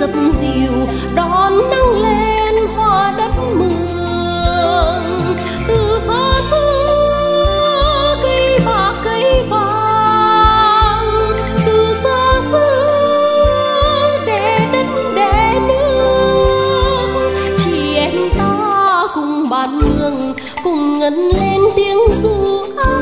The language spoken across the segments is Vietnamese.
dập dìu, đón nắng lên hoa đất mường. Từ xa xưa, cây bạc cây vàng. Từ xa xưa, để đất, để nước. Chị em ta cùng bàn hương cùng ngân lên tiếng ru ai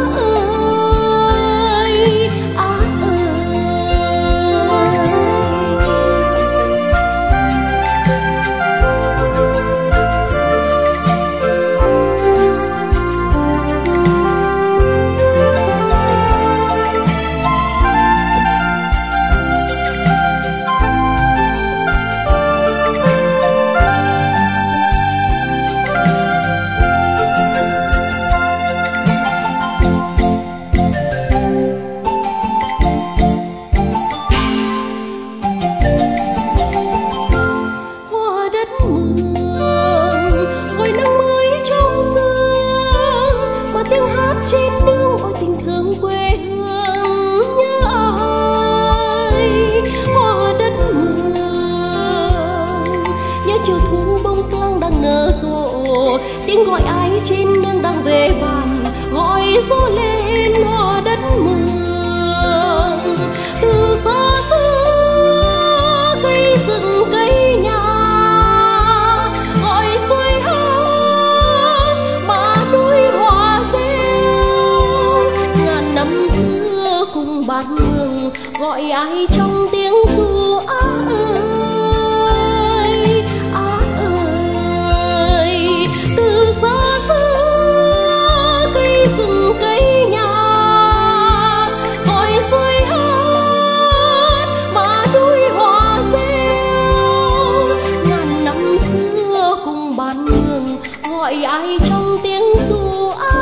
chiều thu bông clang đang nở rộ. Tiếng gọi ai trên nương đang về bàn, gọi gió lên hoa đất mường. Từ xa xưa, cây rừng, cây nhà, gọi xuôi hát, mà núi hòa reo. Ngàn năm xưa cùng bàn mường gọi ai trong tiếng ru á ơi gọi ai trong tiếng ru ai